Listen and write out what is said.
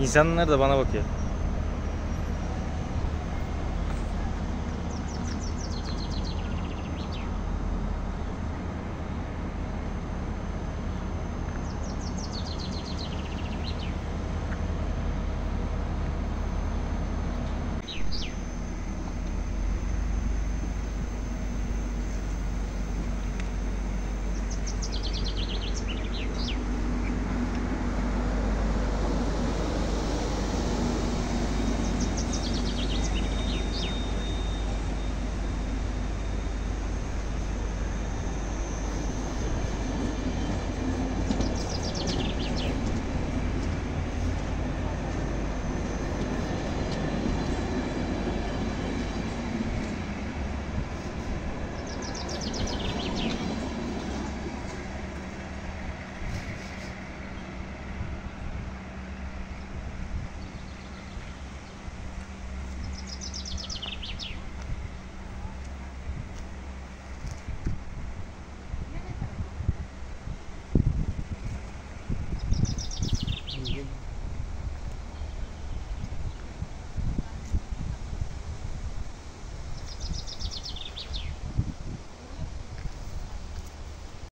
İnsanlar da bana bakıyor.